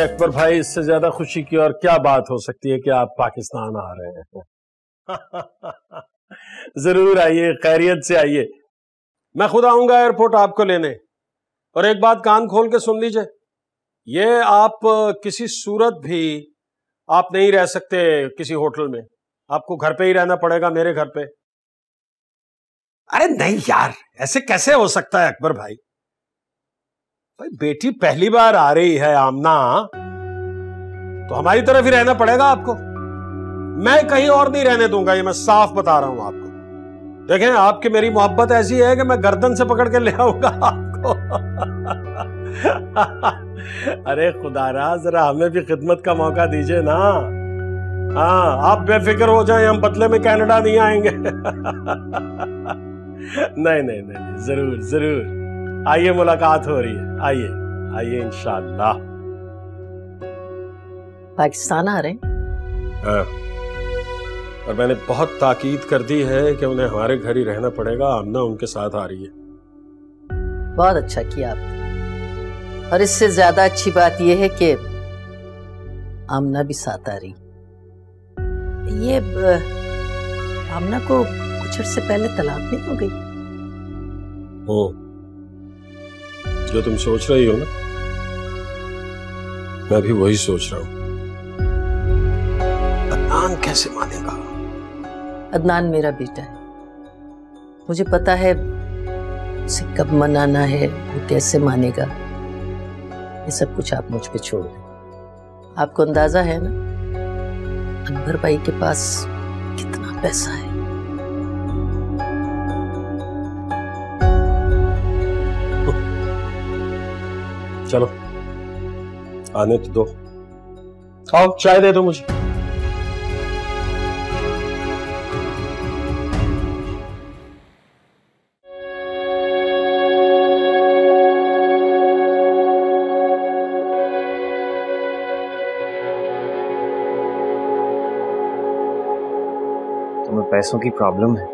अकबर भाई इससे ज़्यादा खुशी की और क्या बात हो सकती है कि आप पाकिस्तान आ रहे हैं? ज़रूर आइए, खैरियत से आइए। मैं खुद आऊँगा एयरपोर्ट आपको लेने। और एक बात कान खोल के सुन लीजिए, ये आप किसी सूरत भी आप नहीं रह सकते किसी होटल में। आपको घर पे ही रहना पड़ेगा, मेरे घर पे। अरे नहीं यार, ऐसे कैसे हो सकता है अकबर भाई? भाई, बेटी पहली बार आ रही है आमना। तो हमारी तरफ़ ही रहना पड़ेगा आपको। मैं कहीं और नहीं रहने दूँगा, ये मैं साफ़ बता रहा हूँ आपको। देखें, आपकी मेरी मोहब्बत ऐसी है कि मैं गर्दन से पकड़ के ले आऊँगा आपको। अरे खुदारा, जरा हमें भी खिदमत का मौका दीजिए ना। हाँ आप बेफिक्र हो जाएँ, हम बदले में कनाडा नहीं आएँगे। नहीं नहीं नहीं ज़रूर ज़रूर। आइए मुलाकात हो रही है। आइए आइए इंशाल्लाह। पाकिस्तान आ रहे हाँ? और मैंने बहुत ताकीद कर दी है कि उन्हें हमारे घर ही रहना पड़ेगा आमना उनके साथ आ रही है। बहुत अच्छा किया आपने। और इससे ज़्यादा अच्छी बात यह है कि आमना भी साथ आ रही ये आमना को कुछ अर्से पहले तलाक नहीं हो गई? हो जो तुम सोच रही हो ना मैं भी वही सोच रहा हूँ। अदनान कैसे मानेगा? अदनान मेरा बेटा है। मुझे पता है उसे कब मनाना है वो कैसे मानेगा। ये सब कुछ आप मुझ पे छोड़ दें। आपको अंदाज़ा है ना? अकबर भाई के पास कितना पैसा है? चलो। आने तो दो। आओ, चाय दे दो मुझे। तुम्हें पैसों की प्रॉब्लम है।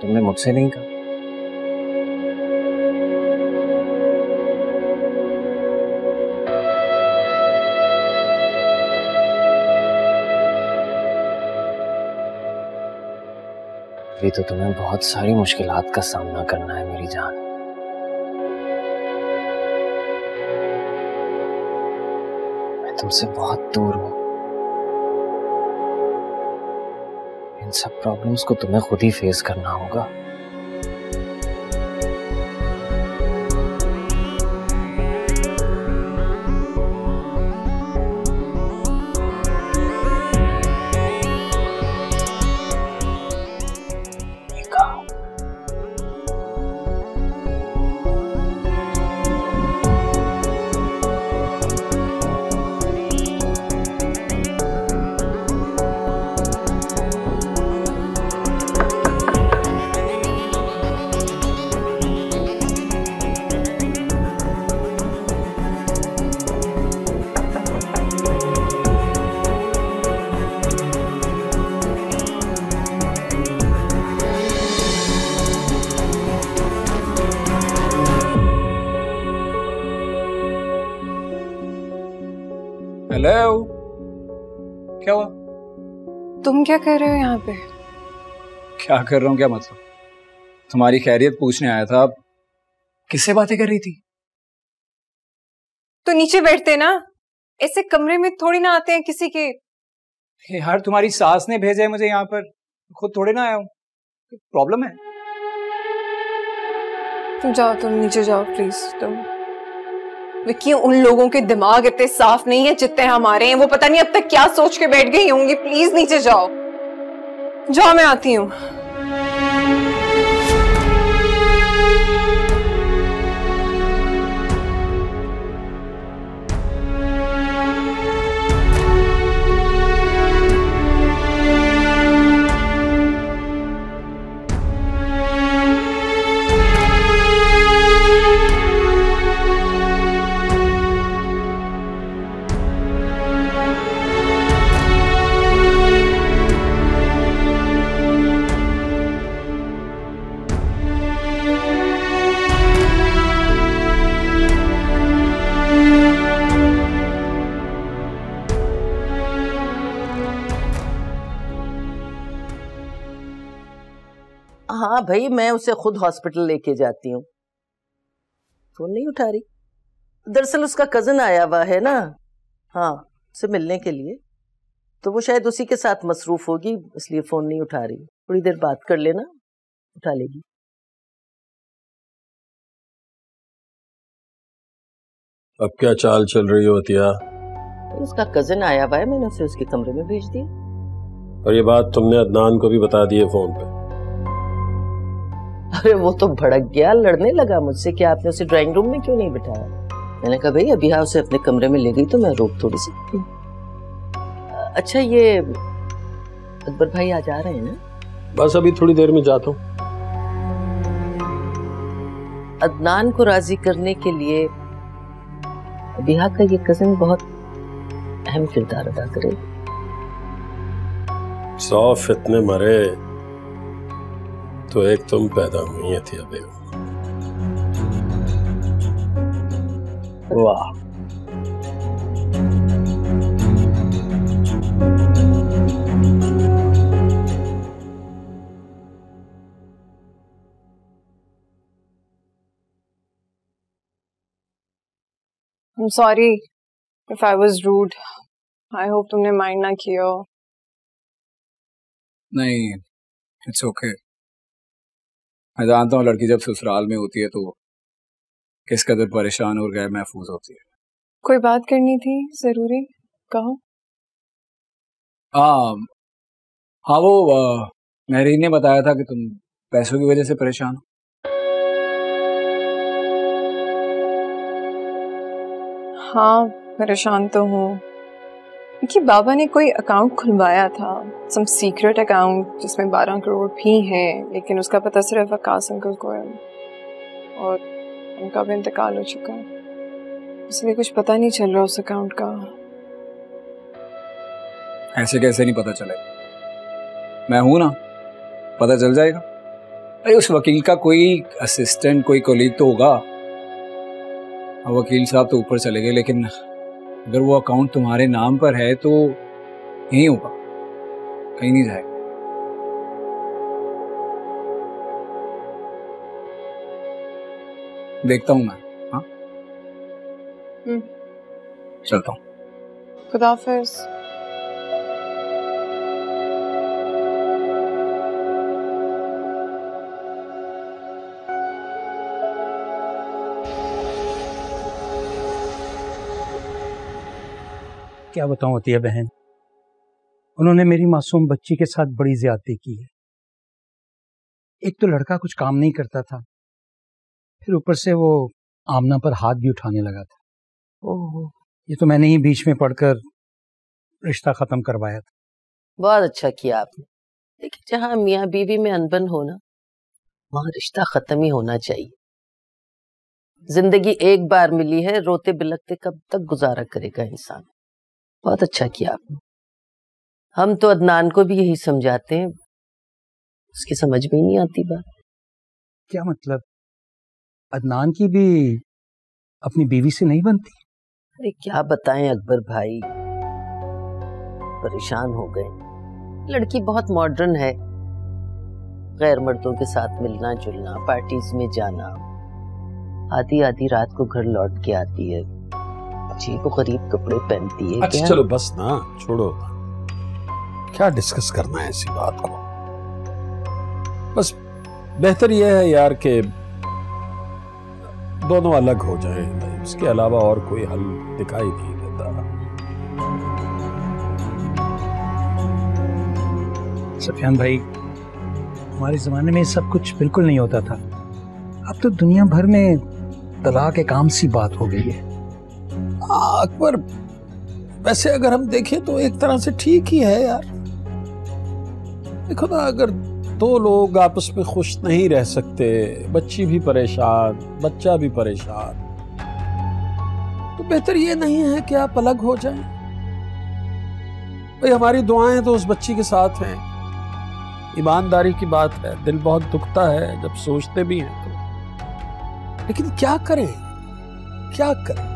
तुमने मुझसे नहीं कहा। अभी तो तुम्हें बहुत सारी मुश्किल का सामना करना है, मेरी जान। मैं तुमसे बहुत दूर हूँ। इन सब प्रॉब्लम्स को तुम्हें खुद ही फेस करना होगा। तुम क्या कर रहे हो यहाँ पे? क्या कर रहा हूँ क्या मतलब? तुम्हारी खैरियत पूछने आया था अब किससे बातें कर रही थी? तो नीचे बैठते ना। ऐसे कमरे में थोड़ी ना आते हैं किसी के। यार तुम्हारी सास ने भेजा है मुझे यहाँ पर। खुद थोड़े ना आया हूँ। प्रॉब्लम है? तुम जाओ तुम नीचे जाओ प्लीज़ तुम। विक्की उन लोगों के दिमाग इतने साफ़ नहीं है जितने हमारे हैं। वो पता नहीं अब तक क्या सोच के बैठ गई होंगी। प्लीज़ नीचे जाओ। जाओ, मैं आती हूँ। भाई मैं उसे खुद हॉस्पिटल लेके जाती हूँ। फ़ोन नहीं उठा रही। दरअसल उसका कज़न आया हुआ है ना? हाँ उसे मिलने के लिए। तो वो शायद उसी के साथ मसरूफ होगी इसलिए फ़ोन नहीं उठा रही। थोड़ी देर बात कर लेना उठा लेगी। अब क्या चाल चल रही हो अतिया? उसका कज़न आया हुआ है मैंने उसे उसके कमरे में भेज दिया। और ये बात तुमने अदनान को भी बता दी है फ़ोन पे। अरे वो तो भड़क गया लड़ने लगा मुझसे कि आपने उसे ड्राइंग रूम में क्यों नहीं बिठाया? मैंने कहा भाई अभी हाँ उसे अपने कमरे में ले गई तो मैं रोक थोड़ी सकती हूँ अच्छा ये अकबर भाई आ जा रहे हैं ना? बस अभी थोड़ी देर में जाता हूँ। अदनान को राज़ी करने के लिए बिहा का ये कज़न बहुत अहम किरदार अदा करे। सौ फितने मरे तो एक तुम पैदा हुई है थी अबे वाह। I'm sorry if I was rude. I hope तुमने माइंड ना किया हो। नहीं इट्स ओके मैं जानता हूँ लड़की जब ससुराल में होती है तो किस कदर परेशान और गैर महफूज होती है। कोई बात करनी थी? ज़रूरी? कहो। हाँ। हाँ वो महरीन ने बताया था कि तुम पैसों की वजह से परेशान हो। हाँ परेशान तो हूँ। कि बाबा ने कोई अकाउंट खुलवाया था सम सीक्रेट अकाउंट जिसमें बारह करोड़ भी हैं, लेकिन उसका पता सिर्फ़ आकाश अंकल को है। और उनका भी इंतकाल हो चुका है। इसलिए कुछ पता नहीं चल रहा उस अकाउंट का। ऐसे कैसे नहीं पता चलेगा मैं हूँ ना, पता चल जाएगा। अरे, उस वकील का कोई असिस्टेंट कोई कोलीग तो होगा। वकील साहब तो ऊपर चले गए, लेकिन अगर वो अकाउंट तुम्हारे नाम पर है तो यहीं होगा। कहीं नहीं जाएगा। देखता हूँ मैं हाँ? हम्म। चलता हूँ। खुदाफिज क्या बताऊँ होती बहन? उन्होंने मेरी मासूम बच्ची के साथ बड़ी ज्यादती की है। एक तो लड़का कुछ काम नहीं करता था फिर ऊपर से वो आमना पर हाथ भी उठाने लगा था। ओह। ये तो मैंने ही बीच में पढ़कर रिश्ता खत्म करवाया था। बहुत अच्छा किया आपने। देखिए जहाँ मियाँ बीवी में अनबन हो ना वहाँ रिश्ता खत्म ही होना चाहिए। ज़िंदगी एक बार मिली है रोते बिलकते कब तक गुजारा करेगा इंसान? बहुत अच्छा किया आपने। हम तो अदनान को भी यही समझाते हैं। उसकी समझ में ही नहीं आती बात। क्या मतलब? अदनान की भी अपनी बीवी से नहीं बनती? अरे क्या बताएँ अकबर भाई? परेशान हो गए। लड़की बहुत मॉडर्न है। गैर मर्दों के साथ मिलना जुलना पार्टीज़ में जाना। आधी आधी रात को घर लौट के आती है। अजीब गरीब कपड़े पहनती है अच्छा चलो बस ना छोड़ो। क्या डिस्कस करना है ऐसी बात को? बस बेहतर यह है यार कि दोनों अलग हो जाए इसके अलावा और कोई हल दिखाई नहीं देता। सफियान भाई हमारे जमाने में सब कुछ बिल्कुल नहीं होता था। अब तो दुनिया भर में तलाक एक आम सी बात हो गई है हाँ, अकबर वैसे अगर हम देखें तो एक तरह से ठीक ही है यार। देखो ना, अगर दो लोग आपस में खुश नहीं रह सकते, बच्ची भी परेशान, बच्चा भी परेशान तो बेहतर ये नहीं है कि आप अलग हो जाएँ। भाई, हमारी दुआएँ तो उस बच्ची के साथ हैं। ईमानदारी की बात है, दिल बहुत दुखता है, जब सोचते भी हैं तो। लेकिन क्या करें? क्या करें?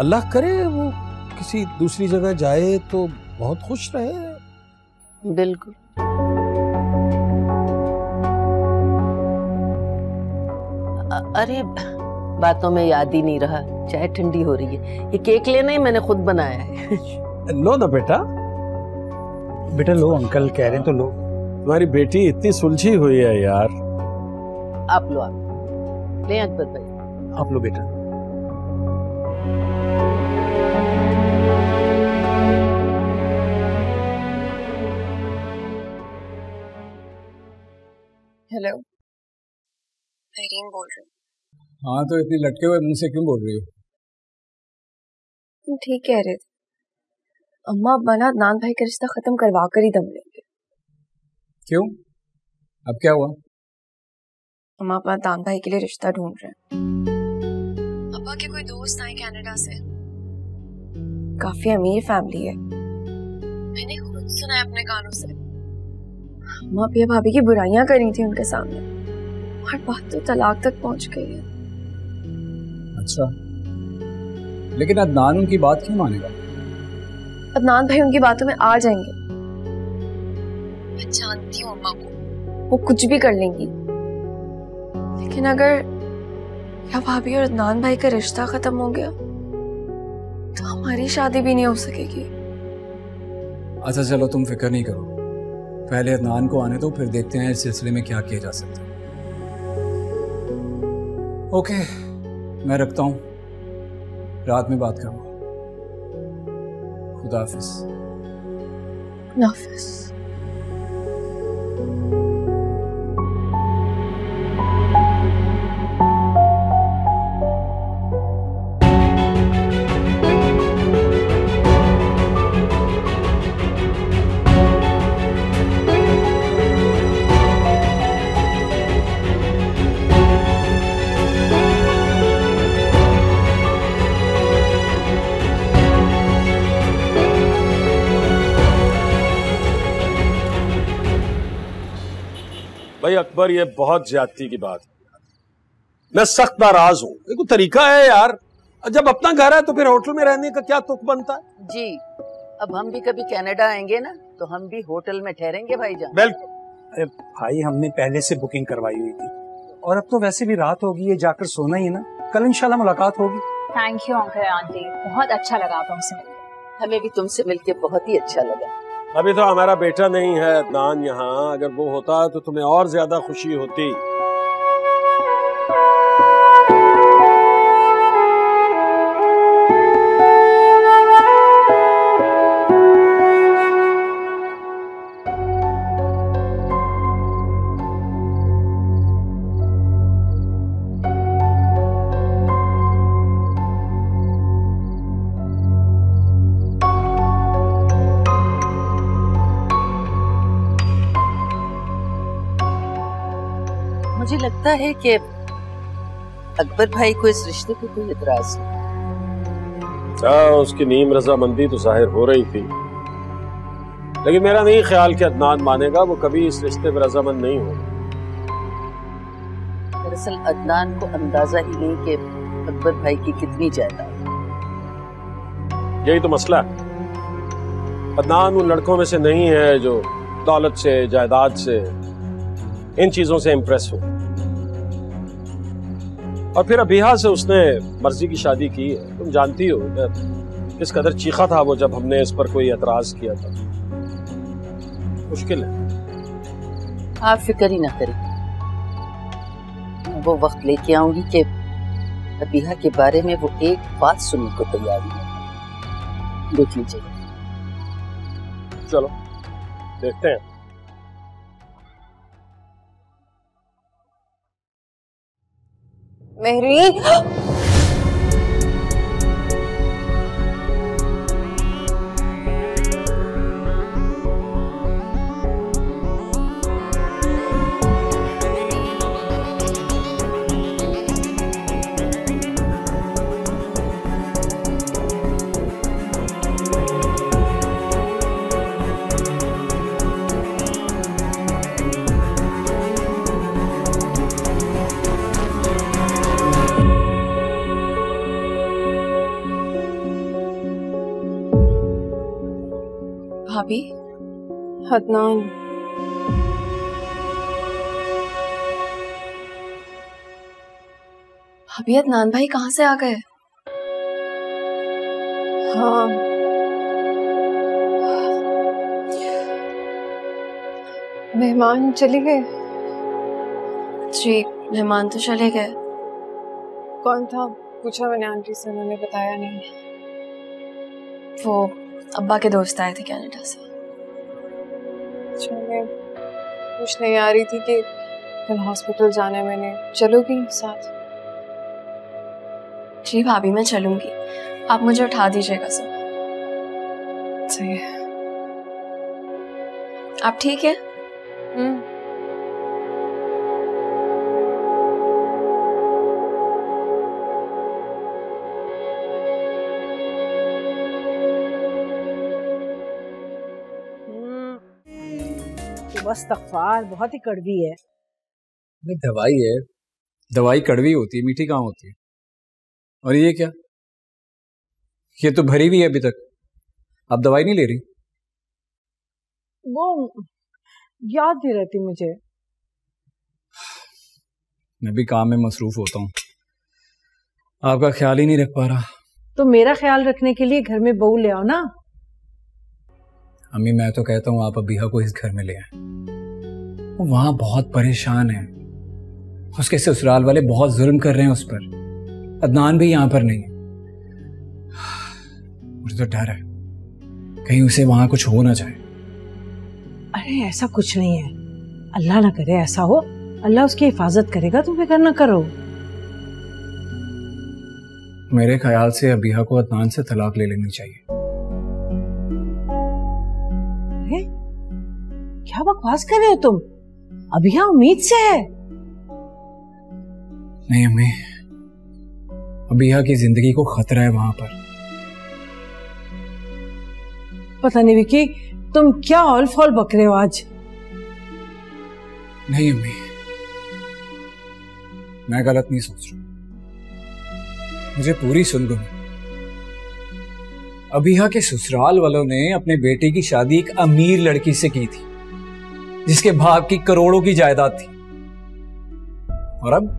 अल्लाह करे वो किसी दूसरी जगह जाए तो बहुत खुश रहे। बिल्कुल। अरे बातों में याद ही नहीं रहा। चाय ठंडी हो रही है। ये केक लेना ही मैंने खुद बनाया है। लो ना बेटा। बेटा लो अंकल कह रहे हैं तो लो। तुम्हारी बेटी इतनी सुलझी हुई है यार। आप लो आप। ले अकबर भाई। आप लो बेटा। हेलो मेरीन बोल रही हूँ। हाँ तो इतनी लटके हुए मुँह से क्यों बोल रही हो? तुम ठीक कह रहे थे अम्मा अब्बा ना अदनान भाई का रिश्ता खत्म करवा कर ही दम लेंगे। क्यों? अब क्या हुआ? अम्मा अब्बा अदनान भाई के लिए रिश्ता ढूंढ रहे हैं। अब्बा के कोई दोस्त आए कनाडा से? काफ़ी अमीर फैमिली है। मैंने खुद सुना है अपने कानों से। अम्मा पिया भाभी की बुराइयाँ करी थी उनके सामने। और बात तो तलाक तक पहुँच गई है। अच्छा। लेकिन अदनान उनकी बात क्यों मानेगा? अदनान भाई उनकी बातों में आ जाएँगे। मैं जानती हूँ अम्मा को। वो कुछ भी कर लेंगी। लेकिन अगर या भाभी और अदनान भाई का रिश्ता खत्म हो गया तो हमारी शादी भी नहीं हो सकेगी। अच्छा चलो तुम फ़िक्र नहीं करो। पहले अदनान को आने दो, फिर देखते हैं इस सिलसिले में क्या किया जा सकता है। ओके, मैं रखता हूँ। रात में बात करूँगा। खुदाफिज हाफिज़। अकबर ये बहुत ज्यादती की बात है। मैं सख्त नाराज़ हूँ। देखो तरीका है यार। जब अपना घर है तो फिर होटल में रहने का क्या तुक बनता है? जी अब हम भी कभी कनाडा आएँगे ना तो हम भी होटल में ठहरेंगे भाई जान बिल्कुल। अरे भाई हमने पहले से बुकिंग करवाई हुई थी। और अब तो वैसे भी रात होगी है जाकर सोना ही है ना। कल इंशाल्लाह मुलाकात होगी। थैंक यू अंकल आंटी बहुत अच्छा लगा तुमसे मिलकर। हमें भी तुमसे मिलके बहुत ही अच्छा लगा। अभी तो हमारा बेटा नहीं है अदनान यहाँ। अगर वो होता तो तुम्हें और ज़्यादा खुशी होती। लगता है कि अकबर भाई को इस रिश्ते पे कोई इतराज नहीं। हाँ उसकी नीम रजामंदी तो ज़ाहिर हो रही थी। लेकिन मेरा नहीं ख्याल कि अदनान मानेगा वो कभी इस रिश्ते में रजामंद नहीं होगा। दरअसल अदनान को अंदाज़ा ही नहीं कि अकबर भाई की कितनी जायदाद यही तो मसला है। अदनान उन लड़कों में से नहीं है जो दौलत से जायदाद से इन चीज़ों से इम्प्रेस हो। और फिर अबिहा से उसने मर्ज़ी की शादी की। है तुम जानती हो किस कदर चीखा था वो जब हमने इस पर कोई एतराज़ किया था। मुश्किल है। आप फ़िक्र ही ना करें। वो वक्त लेके आऊँगी कि अबीहा के बारे में वो एक बात सुनने को तैयार नहीं देख लीजिए। चलो देखते हैं। मेहरीन भाभी, हदनान। अभी अदनान भाई कहाँ से आ गए? हाँ। मेहमान चले गए? जी, मेहमान तो चले गए। कौन था? पूछा मैंने आंटी से, उन्होंने बताया नहीं। वो अब्बा के दोस्त आए थे कनाडा से। मैं पूछने नहीं आ रही थी कि कल हॉस्पिटल जाना है मैंने। चलोगी साथ? जी भाभी मैं चलूँगी। आप मुझे उठा दीजिएगा सब। सही है। आप ठीक है? हम्म। बस तकफार बहुत ही कड़वी है। भाई दवाई है। दवाई कड़वी होती है मीठी कहाँ होती है? और ये क्या? ये तो भरी हुई है अभी तक। आप दवाई नहीं ले रही? वो याद नहीं रहती मुझे। मैं भी काम में मसरूफ होता हूँ। आपका ख्याल ही नहीं रख पा रहा। तो मेरा ख्याल रखने के लिए घर में बहू ले आओ ना। अम्मी मैं तो कहता हूँ आप अबीहा को इस घर में ले आए। वो वहाँ बहुत परेशान है। उसके ससुराल वाले बहुत जुल्म कर रहे हैं उस पर। अदनान भी यहाँ पर नहीं है। मुझे तो डर है कहीं उसे वहाँ कुछ हो ना जाए। अरे ऐसा कुछ नहीं है। अल्लाह ना करे ऐसा हो। अल्लाह उसकी हिफाजत करेगा तुम फ़िक्र ना करो। मेरे ख्याल से अबीहा को अदनान से तलाक ले लेनी चाहिए। क्या बकवास कर रहे हो तुम? अभी यहाँ उम्मीद से है। नहीं अम्मी। अबीहा की ज़िंदगी को खतरा है वहाँ पर। पता नहीं विकी तुम क्या ऑल फॉल बक रहे हो आज? नहीं अम्मी। मैं गलत नहीं सोच रहा। मुझे पूरी सुन दो अबीहा के ससुराल वालों ने अपने बेटे की शादी एक अमीर लड़की से की थी। जिसके बाप की करोड़ों की जायदाद थी। और अब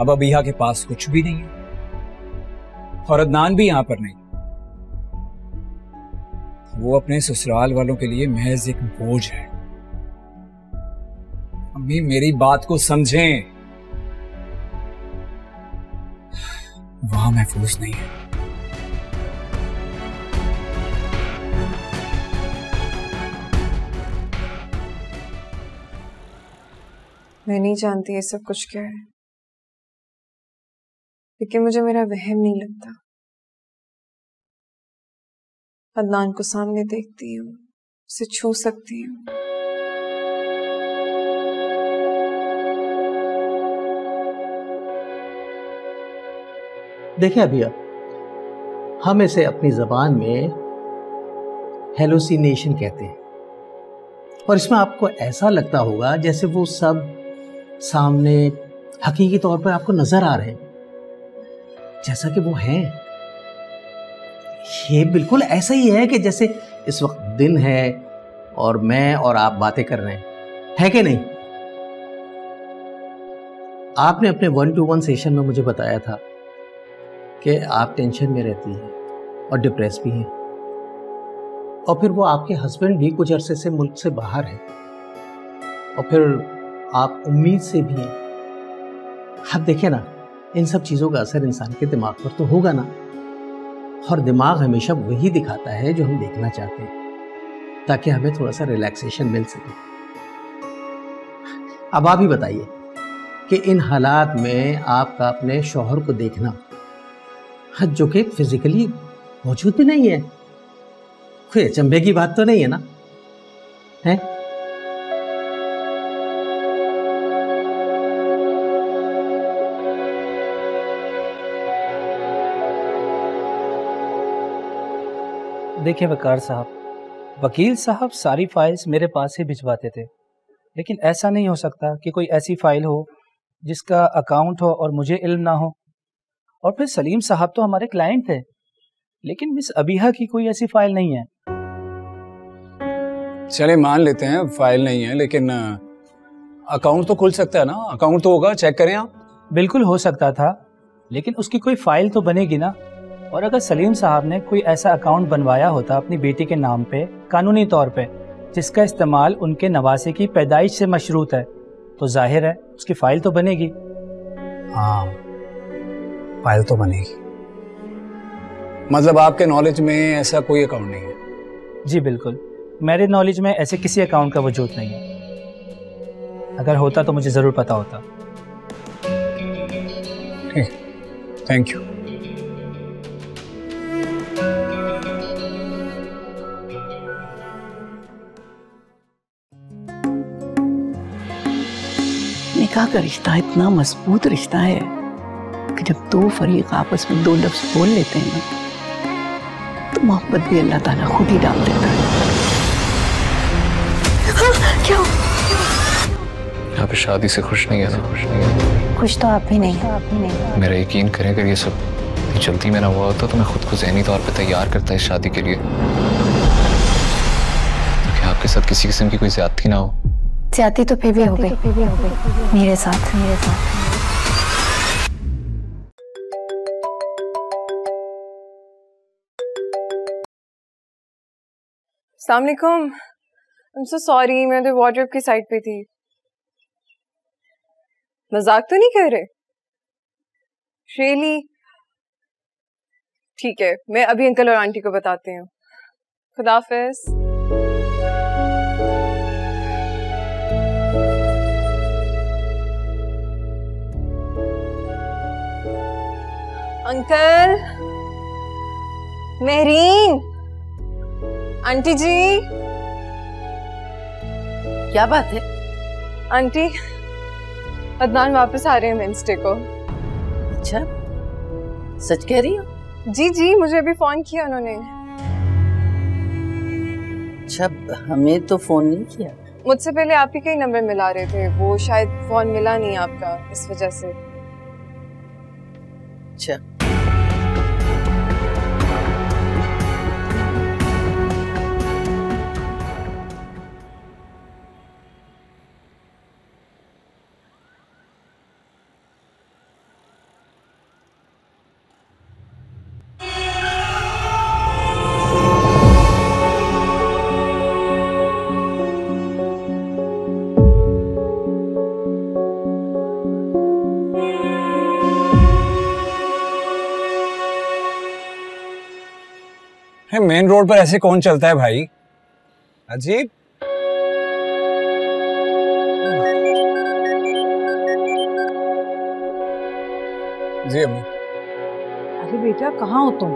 अब अबीहा के पास कुछ भी नहीं है। और अदनान भी यहाँ पर नहीं। वो अपने ससुराल वालों के लिए महज एक बोझ है। अम्मी, मेरी बात को समझें। वहाँ महफूज नहीं है। मैं नहीं जानती ये सब कुछ क्या है। लेकिन मुझे मेरा वहम नहीं लगता। अदनान को सामने देखती हूँ, उसे छू सकती हूँ। देखें अभी अब हम इसे अपनी जबान में हेलोसिनेशन कहते हैं। और इसमें आपको ऐसा लगता होगा जैसे वो सब सामने हकीकी तौर पर आपको नज़र आ रहे हैं। जैसा कि वो हैं। ये बिल्कुल ऐसा ही है कि जैसे इस वक्त दिन है और मैं और आप बातें कर रहे हैं। है कि नहीं? आपने अपने वन टू वन सेशन में मुझे बताया था कि आप टेंशन में रहती हैं और डिप्रेस भी हैं। और फिर वो आपके हस्बैंड भी कुछ अरसे से मुल्क से बाहर है। और फिर आप उम्मीद से भी हैं। अब देखिए ना इन सब चीज़ों का असर इंसान के दिमाग पर तो होगा ना। और दिमाग हमेशा वही दिखाता है जो हम देखना चाहते हैं ताकि हमें थोड़ा सा रिलैक्सेशन मिल सके। अब आप ही बताइए कि इन हालात में आपका अपने शोहर को देखना हाँ, जो कि फिजिकली मौजूद भी नहीं है। कोई अचंभे की बात तो नहीं है ना? है? देखिए वकार साहब। वकील साहब सारी फाइल्स मेरे पास ही भिजवाते थे। लेकिन ऐसा नहीं हो सकता कि कोई ऐसी फ़ाइल हो जिसका अकाउंट हो और मुझे इल्म ना हो। और फिर सलीम साहब तो हमारे क्लाइंट थे। लेकिन मिस अबीहा की कोई ऐसी फ़ाइल नहीं है। चले मान लेते हैं फ़ाइल नहीं है लेकिन अकाउंट तो खुल सकता है ना? अकाउंट तो होगा चेक करें आप। बिल्कुल हो सकता था लेकिन उसकी कोई फ़ाइल तो बनेगी ना? और अगर सलीम साहब ने कोई ऐसा अकाउंट बनवाया होता अपनी बेटी के नाम पे कानूनी तौर पे जिसका इस्तेमाल उनके नवासे की पैदाइश से मशरूत है तो ज़ाहिर है उसकी फ़ाइल तो बनेगी। हाँ फ़ाइल तो बनेगी। मतलब आपके नॉलेज में ऐसा कोई अकाउंट नहीं है? जी बिल्कुल। मेरे नॉलेज में ऐसे किसी अकाउंट का वजूद नहीं है। अगर होता तो मुझे ज़रूर पता होता। थैंक यू निकाह का रिश्ता इतना मज़बूत रिश्ता है कि जब दो फरीक आपस में दो लफ्ज बोल लेते हैं तो मोहब्बत भी अल्लाह ताला खुद ही डाल देता है। क्या यहाँ पे शादी से खुश नहीं है ना? खुश नहीं है खुश तो आप भी नहीं। आप भी नहीं मेरा यकीन करें अगर ये सब जल्दी में ना हुआ होता तो मैं खुद को जहनी तौर पे तैयार करता इस शादी के लिए। ताकि आपके साथ किसी किस्म की कोई ज्यादती ना हो। ज़्यादा तो फिर भी हो गई। मेरे साथ। मेरे साथ। सलामकुम आई एम सो सॉरी मैं तो वार्डरोब की साइड पे थी। मज़ाक तो नहीं कर रहे? रियली ठीक है मैं अभी अंकल और आंटी को बताती हूँ। खुदाफिज। अंकल मेहरीन। आंटी जी। क्या बात है? आंटी अदनान वापस आ रहे हैं वेंसडे को। अच्छा सच कह रही हो? जी जी मुझे अभी फ़ोन किया उन्होंने। अच्छा हमें तो फ़ोन नहीं किया। मुझसे पहले आप ही का ही नंबर मिला रहे थे। वो शायद फ़ोन मिला नहीं आपका इस वजह से। अच्छा। रोड पर ऐसे कौन चलता है भाई? अजीब जी अम्मी अरे बेटा कहाँ हो तुम?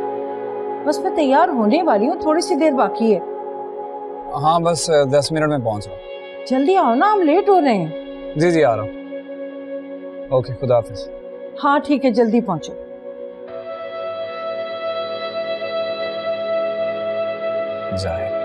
बस मैं तैयार होने वाली हूँ थोड़ी सी देर बाकी है। हाँ बस दस मिनट में पहुँच रहा जल्दी आओ ना हम लेट हो रहे हैं। जी जी आ रहा हूँ। ओके खुदा हाफिज। हाँ ठीक है जल्दी पहुंचो। जाए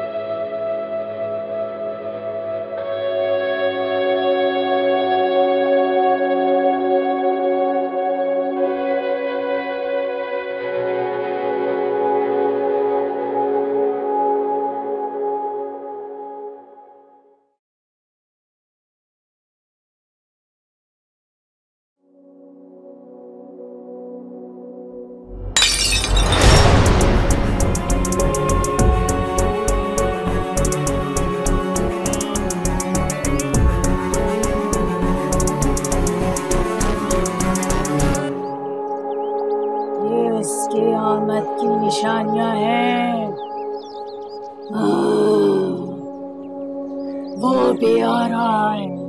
ये उसकी आमद की निशानियाँ हैं वो भी आ रहा हाँ।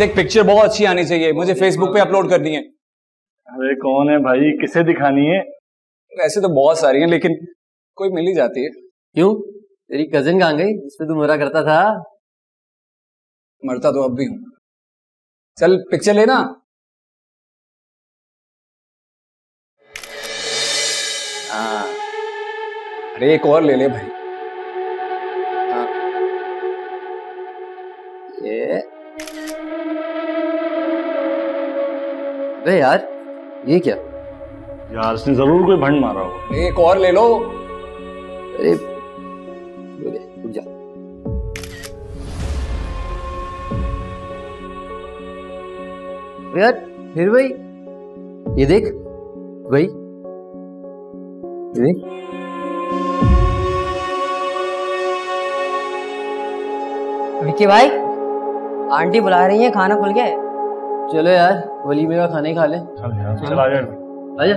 देख पिक्चर बहुत अच्छी आनी चाहिए। मुझे फेसबुक पे अपलोड करनी है। अरे कौन है भाई? किसे दिखानी है? वैसे तो बहुत सारी हैं लेकिन कोई मिल ही जाती है। क्यों? तेरी कजिन कहाँ गई? जिसपे तू मरा करता था। मरता तो अब भी हूँ। चल पिक्चर लेना। हाँ। अरे एक और ले ले भाई। ये अबे यार ये क्या? यार इसने ज़रूर कोई भंड मारा हो। एक और ले लो। अरे रुक जा यार फिर भाई ये देख भाई ये देख। विक्की भाई आंटी बुला रही है खाना खुल गया है। चलो यार वलीमे का खाने ही खा ले। चल यार चल आ जा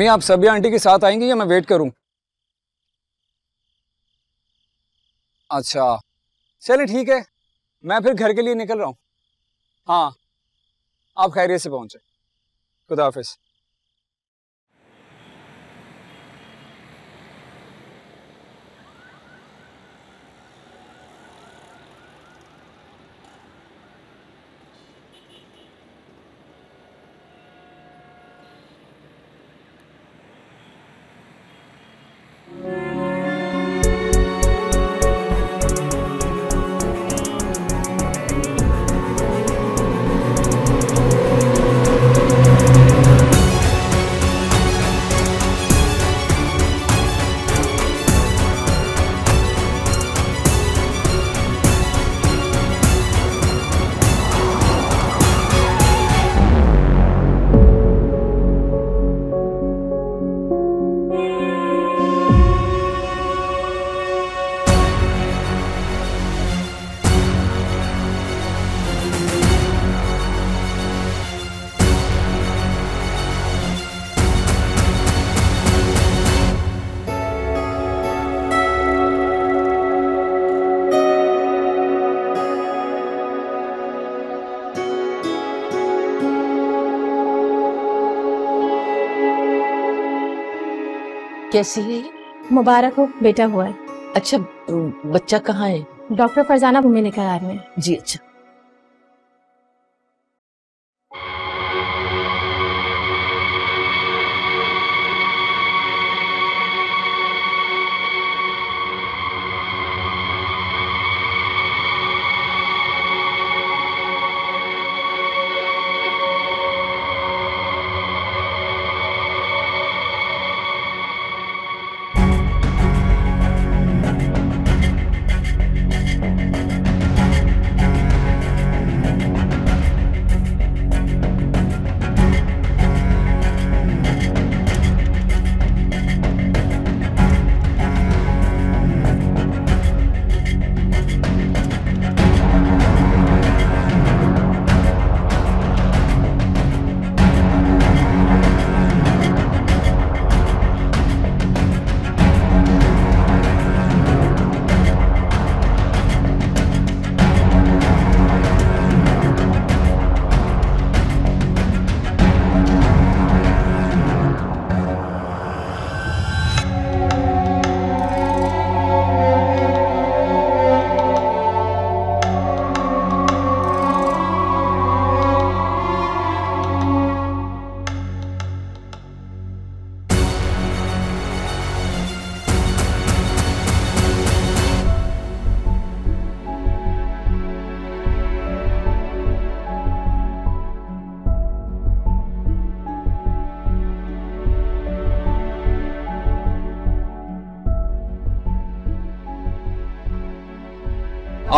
अम्मी आप सभी आंटी के साथ आएँगे या मैं वेट करूँ? अच्छा। चलिए ठीक है। मैं फिर घर के लिए निकल रहा हूँ। हाँ। आप खैरियत से पहुँचे। खुदा हाफिज। कैसी है? मुबारक हो बेटा हुआ है। अच्छा बच्चा कहाँ है? डॉक्टर फरजाना भूमि लेकर आ रहे हैं। जी अच्छा।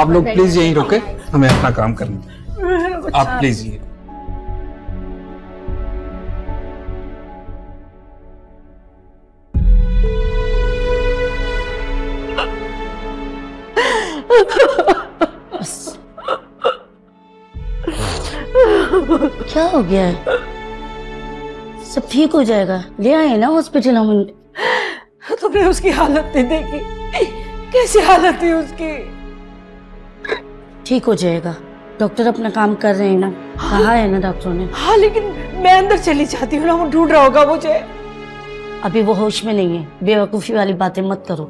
आप लोग प्लीज़ यहीं रुके हमें अपना काम करना आप प्लीज़ ये। क्या हो गया? है सब ठीक हो जाएगा। ले आए ना हॉस्पिटल हम। तुमने उसकी हालत नहीं देखी। कैसी हालत थी उसकी? ठीक हो जाएगा। डॉक्टर अपना काम कर रहे हैं ना। कहा है ना डॉक्टरों ने? हाँ लेकिन मैं अंदर चली जाती हूँ ना वो ढूंढ रहा होगा मुझे। अभी वो होश में नहीं है। बेवकूफ़ी वाली बातें मत करो।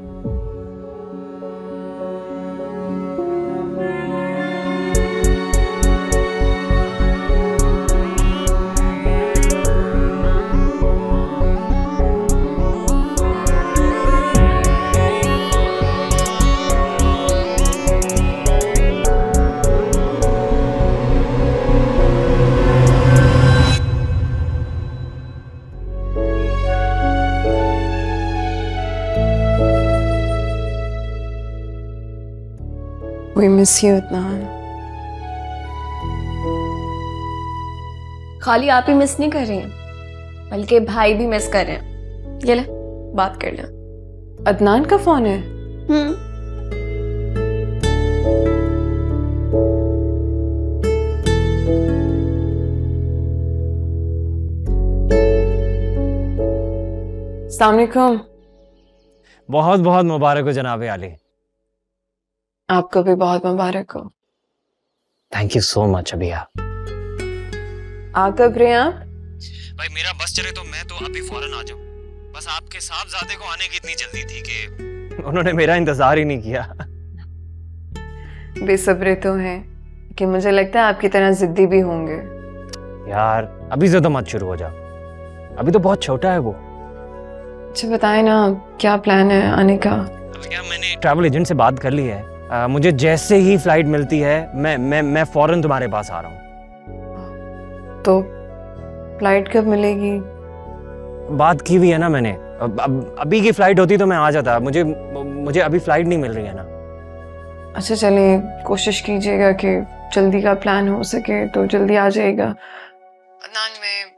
Miss you, Adnan. खाली आप ही मिस नहीं कर रही हैं बल्कि भाई भी मिस कर रहे हैं। ये ले बात कर ले। अदनान का फ़ोन है? हम्म। सलामकुम बहुत बहुत मुबारक हो जनाब आली। आपको भी बहुत मुबारक हो। Thank you so much Abhiya. आ कब रहे आप? भाई मेरा बस चले तो मैं तो अभी फ़ौरन आ जाऊँ। बस आपके साहबजादे को आने की इतनी जल्दी थी कि उन्होंने मेरा इंतज़ार ही नहीं किया। बेसब्रे तो हैं कि मुझे लगता है आपकी तरह जिद्दी भी होंगे। यार अभी से तो मत शुरू हो जाओ अभी तो बहुत छोटा है वो। अच्छा बताए ना क्या प्लान है आने का? ट्रैवल एजेंट से बात कर ली है। अ, मुझे जैसे ही फ़्लाइट मिलती है मैं मैं मैं फ़ौरन तुम्हारे पास आ रहा हूँ। तो फ़्लाइट कब मिलेगी? बात की हुई है ना मैंने। अब, अब अभी की फ़्लाइट होती तो मैं आ जाता। मुझे मुझे अभी फ़्लाइट नहीं मिल रही है ना। अच्छा चलिए कोशिश कीजिएगा कि जल्दी का प्लान हो सके तो जल्दी आ जाएगा। अदनान मैं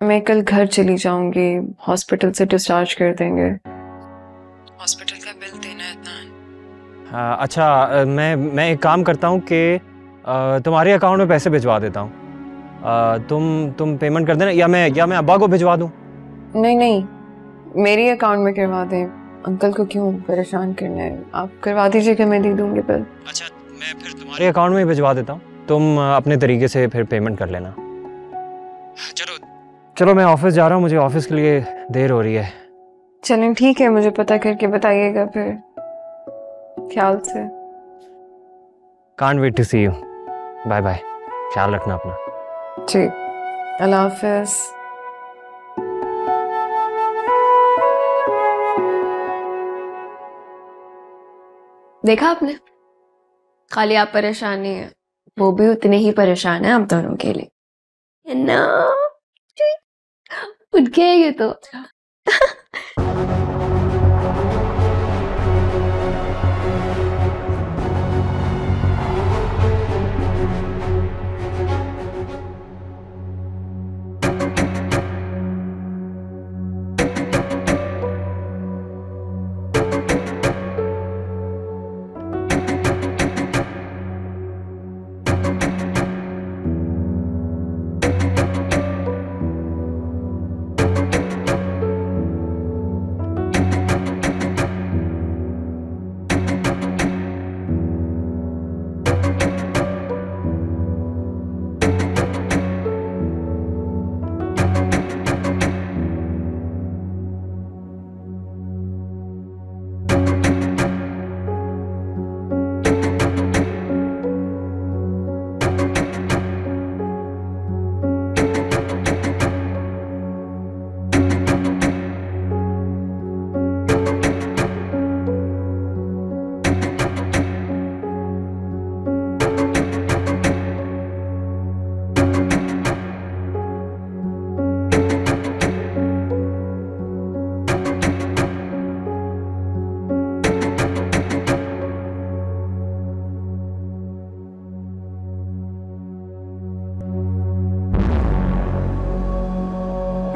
मैं कल घर चली जाऊँगी। हॉस्पिटल से डिस्चार्ज कर देंगे। हॉस्पिटल अ, अच्छा मैं मैं एक काम करता हूँ कि तुम्हारे अकाउंट में पैसे भिजवा देता हूँ। तुम तुम पेमेंट कर देना या मैं या मैं अब्बा को भिजवा दूँ? नहीं नहीं मेरी अकाउंट में करवा दें। अंकल को क्यों परेशान करना है? आप करवा दीजिएगा मैं दे दूँगी बिल तुम्हारे अकाउंट में भिजवा देता हूँ। तुम अपने तरीके से फिर पेमेंट कर लेना। चलो। चलो मैं ऑफ़िस जा रहा हूँ मुझे ऑफ़िस के लिए देर हो रही है। चलें ठीक है मुझे पता करके बताइएगा फिर। ख्याल से। Can't wait to see you bye bye ख्याल रखना अपना। ठीक अल्लाह हाफिज़। देखा आपने? खाली आप परेशान नहीं है। वो भी उतने ही परेशान है आप दोनों के लिए। है ना? उठ गया ये तो।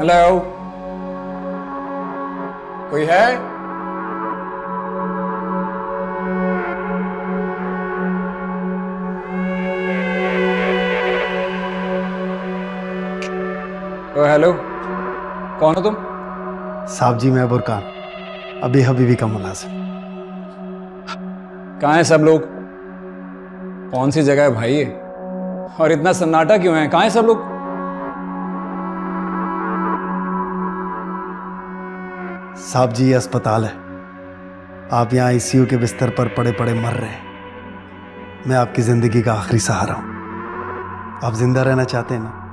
हेलो कोई है? Oh hello. कौन हो तुम? साहब जी मैं बुरकान। अभी हबीबी का मुलाजिम। कहाँ हैं सब लोग? कौन सी जगह है भाई ये? और इतना सन्नाटा क्यों है? कहाँ हैं सब लोग? साहब जी, ये अस्पताल है। आप यहाँ आईसीयू के बिस्तर पर पड़े पड़े मर रहे हैं। मैं आपकी ज़िंदगी का आखिरी सहारा हूँ। आप ज़िंदा रहना चाहते हैं ना?